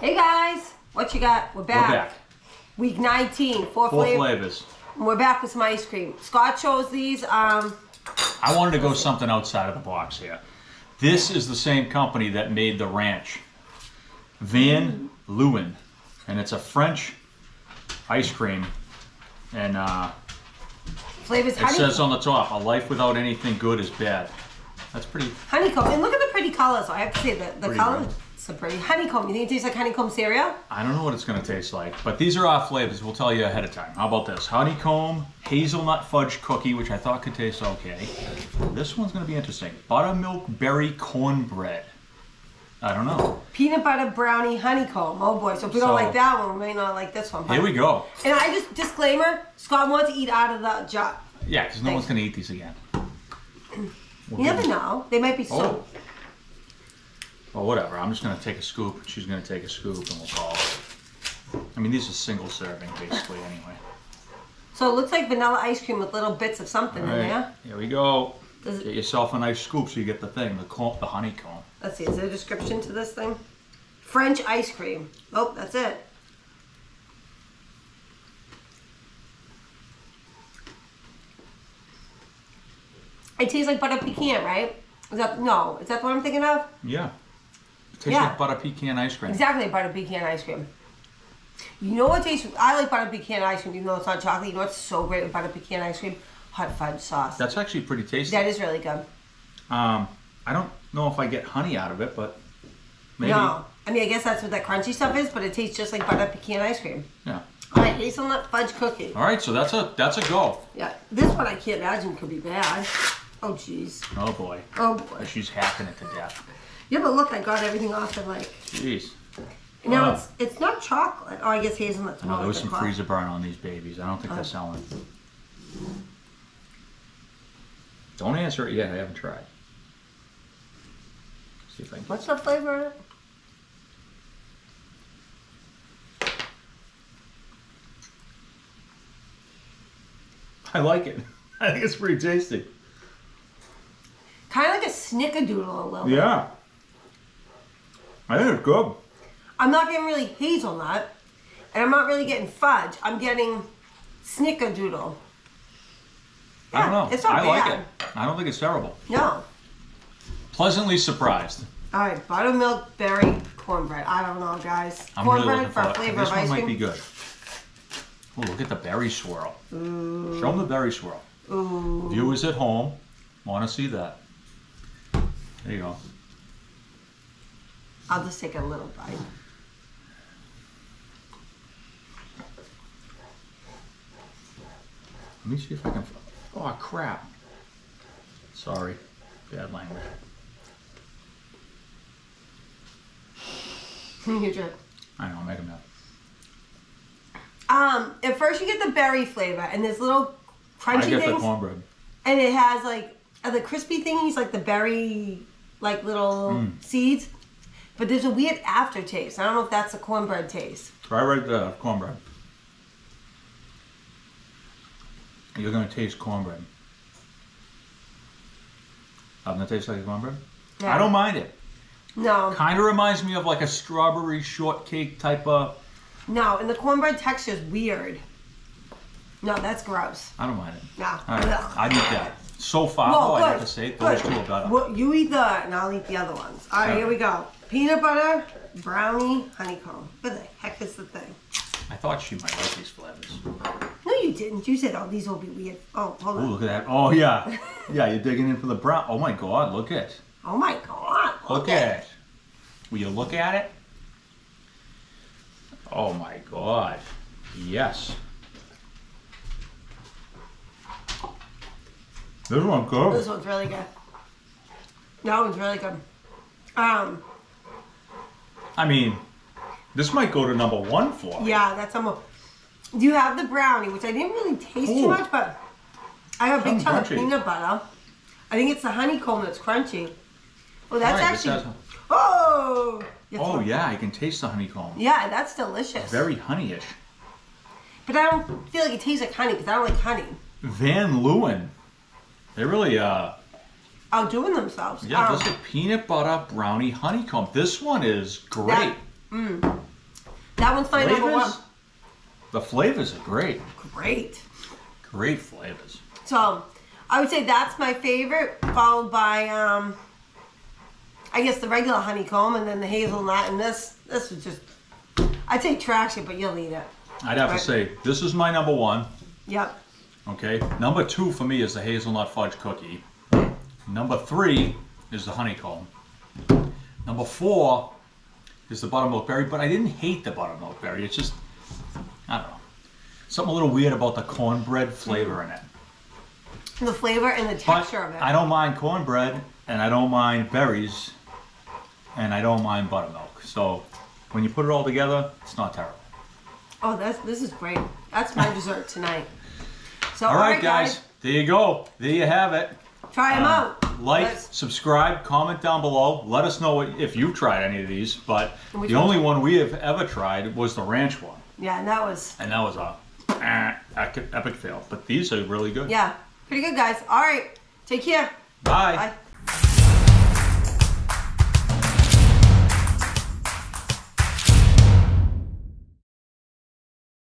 Hey guys, what you got? We're We're back. back. Week 19, four, Four flavors. flavors. We're back with some ice cream. Scott chose these. Um, I wanted to go something outside of the box here. This is the same company that made the ranch, Van Leeuwen, and it's a French ice cream. And uh, flavors it honey, says on the top, "A life without anything good is bad." That's pretty. honeycomb. And look at the pretty colors. I have to say that the Pretty colors good. so pretty. Honeycomb. You think it tastes like honeycomb cereal? I don't know what it's going to taste like, but these are our flavors. We'll tell you ahead of time. How about this? Honeycomb, hazelnut fudge cookie, which I thought could taste okay. This one's going to be interesting. Buttermilk berry cornbread. I don't know. Peanut butter brownie honeycomb. Oh boy. So if we don't like that one, we may not like this one. Here we go. And I just disclaimer: Scott wants to eat out of the jar. Yeah, because no one's going to eat these again. You never know. They might be oh. so. Well, whatever. I'm just going to take a scoop. She's going to take a scoop, and we'll call it. I mean, these are single serving, basically, anyway. So it looks like vanilla ice cream with little bits of something All in there. here we go. Does Get yourself a nice scoop so you get the thing, the, co- the honeycomb. Let's see. Is there a description to this thing? French ice cream. Oh, that's it. It tastes like butter pecan, right? Is that no? Is that what I'm thinking of? Yeah. Tastes Yeah. like butter pecan ice cream. Exactly, butter pecan ice cream. You know what tastes? I like butter pecan ice cream, even though it's not chocolate. You know what's so great with butter pecan ice cream? Hot fudge sauce. That's actually pretty tasty. that is really good. Um, I don't know if I get honey out of it, but maybe. No, I mean I guess that's what that crunchy stuff is, but it tastes just like butter pecan ice cream. Yeah. All right, hazelnut fudge cookie. All right, so that's a that's a go. Yeah, this one I can't imagine could be bad. Oh jeez. Oh boy, Oh boy. she's hacking it to death. Yeah, but look, I got everything off of like. Jeez. Now Wow. it's it's not chocolate. Oh, I guess hazelnut's No, there was some freezer burn on these babies. I don't think Oh. they're selling. Don't answer it yet. I haven't tried. See if I can. What's the flavor? it? I like it. I think it's pretty tasty. Kind of like a snickerdoodle a little. bit. Yeah. I think it's good. I'm not getting really hazelnut, and I'm not really getting fudge. I'm getting snickerdoodle. I don't know. it's not I like it. I don't think it's terrible. No. Pleasantly surprised. All right, buttermilk berry cornbread. I don't know, guys. I'm cornbread looking for for flavor This of one ice might be good. Oh, look at the berry swirl. Show them the berry swirl. Ooh. Viewers at home want to see that. There you go. I'll just take a little bite. Let me see if I can. Oh crap! Sorry, bad language. you drink. I know, I'll make them up. Um, at first you get the berry flavor and this little crunchy I get the things, cornbread. and it has like the crispy thingies, like the berry, like little Mm. seeds. But there's a weird aftertaste. I don't know if that's the cornbread taste. Try right there, cornbread. You're gonna taste cornbread. Doesn't it taste like cornbread? Yeah. I don't mind it. No, Kind of reminds me of like a strawberry shortcake type of. no, and the cornbread texture is weird. No, that's gross. I don't mind it. No. All right. I eat that. So far, Well, though, I have to say, those good. two are better. Well, you eat the, and I'll eat the other ones. All right, Yeah. here we go. Peanut butter, brownie, honeycomb. What the heck is the thing? I thought she might like these flavors. No, you didn't. You said, oh, these will be weird. Oh, hold Oh, on. look at that. Oh, yeah. Yeah, you're digging in for the brown. Oh, my God, look at it. Oh my god. Look at it. Will you look at it? Oh, my God. Yes. This one's good. This one's really good. That one's really good. Um, I mean, this might go to number one for me. yeah, that's almost. Do you have the brownie, which I didn't really taste Ooh. too much, but I have a big chunk of peanut butter. I think it's the honeycomb that's crunchy. Oh, that's Right, actually. has- Oh. Oh, one. yeah, I can taste the honeycomb. Yeah, that's delicious. Very honeyish. But I don't feel like it tastes like honey because I don't like honey. Van Leeuwen. They really, uh, Outdoing themselves. yeah, Um, this is peanut butter brownie honeycomb. This one is great. That- That one's my number one. The flavors are great. Great. Great flavors. So I would say that's my favorite, followed by um, I guess the regular honeycomb, and then the hazelnut, and this this was just I'd say trash it, but you'll eat it. I'd have to say this is my number one. Yep. Okay. Number two for me is the hazelnut fudge cookie. Number three is the honeycomb. Number four is the buttermilk berry, but I didn't hate the buttermilk berry. It's just I don't know. Something a little weird about the cornbread flavor in it. The flavor and the texture But of it. I don't mind cornbread and I don't mind berries and I don't mind buttermilk. So when you put it all together, it's not terrible. Oh, that's this is great. That's my dessert tonight. So All right, guys. There you go. There you have it. Try them out. Like, Let's- subscribe, comment down below. Let us know if you've tried any of these. But Which the one? only one we have ever tried was the ranch one, yeah, and that was and that was a eh, epic epic fail. But these are really good. yeah, pretty good, guys. All right, take care. Bye. Bye.